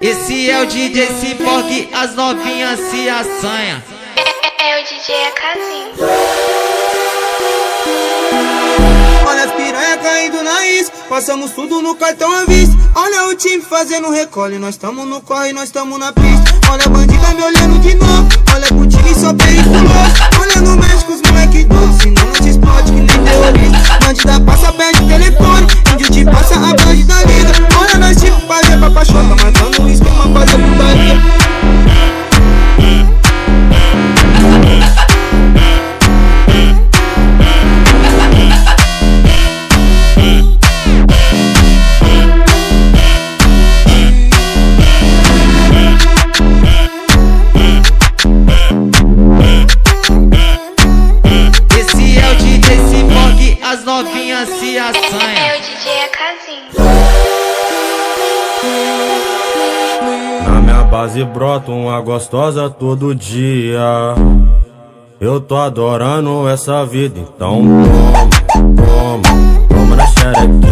Esse é o DJ Cyborg, as novinhas se assanha. É, é o DJ Acasinho. Olha as piranha caindo na isca, passamos tudo no cartão à vista. Olha o time fazendo recolhe, nós tamo no corre, nós tamo na pista. Olha a bandida me olhando de novo, as novinhas se É, assanha. é o DJ Acasinho. Na minha base brota uma gostosa todo dia. Eu tô adorando essa vida, então toma, toma, toma na xerequinha.